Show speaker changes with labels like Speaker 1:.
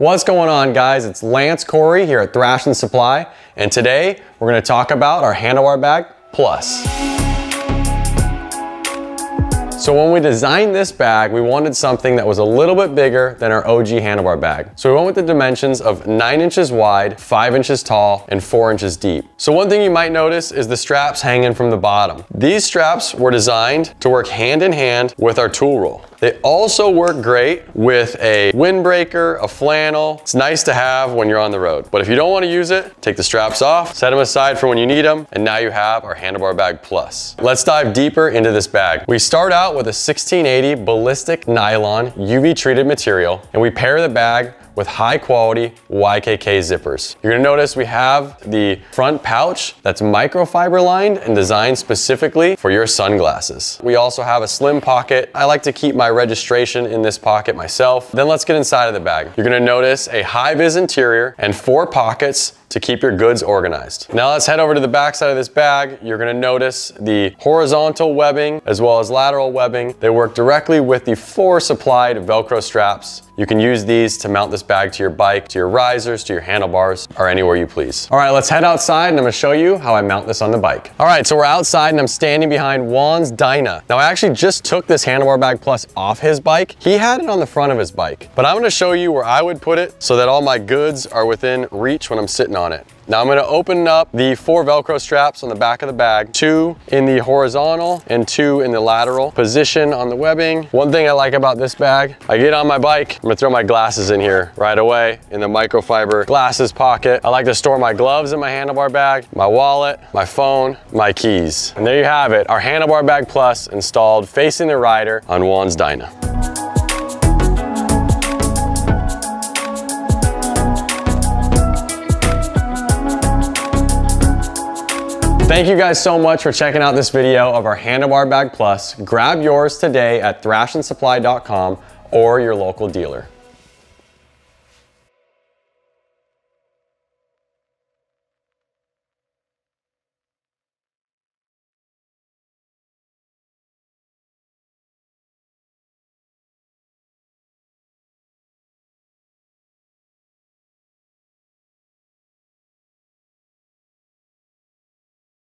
Speaker 1: What's going on guys? It's Lance Corey here at Thrashin Supply and today we're going to talk about our handlebar bag plus. So when we designed this bag, we wanted something that was a little bit bigger than our OG handlebar bag. So we went with the dimensions of nine inches wide, five inches tall, and four inches deep. So one thing you might notice is the straps hanging from the bottom. These straps were designed to work hand in hand with our tool roll. They also work great with a windbreaker, a flannel. It's nice to have when you're on the road. But if you don't want to use it, take the straps off, set them aside for when you need them, and now you have our Handlebar Bag Plus. Let's dive deeper into this bag. We start out with a 1680 ballistic nylon UV treated material, and we pair the bag with high quality YKK zippers. You're gonna notice we have the front pouch that's microfiber lined and designed specifically for your sunglasses. We also have a slim pocket. I like to keep my registration in this pocket myself. Then let's get inside of the bag. You're gonna notice a high vis interior and four pockets to keep your goods organized. Now let's head over to the back side of this bag. You're gonna notice the horizontal webbing as well as lateral webbing. They work directly with the four supplied Velcro straps. You can use these to mount this bag to your bike, to your risers, to your handlebars, or anywhere you please. All right, let's head outside and I'm gonna show you how I mount this on the bike. All right, so we're outside and I'm standing behind Juan's Dyna. Now I actually just took this handlebar bag plus off his bike. He had it on the front of his bike, but I'm gonna show you where I would put it so that all my goods are within reach when I'm sitting on it. Now I'm gonna open up the four Velcro straps on the back of the bag, two in the horizontal and two in the lateral position on the webbing. One thing I like about this bag, I get on my bike, I'm gonna throw my glasses in here right away in the microfiber glasses pocket. I like to store my gloves in my handlebar bag, my wallet, my phone, my keys. And there you have it, our handlebar bag plus installed facing the rider on Juan's Dyna. Thank you guys so much for checking out this video of our Handlebar Bag Plus. Grab yours today at thrashinsupply.com or your local dealer.